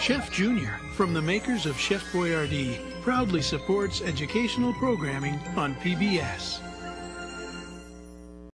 Chef Junior, from the makers of Chef Boyardee, proudly supports educational programming on PBS.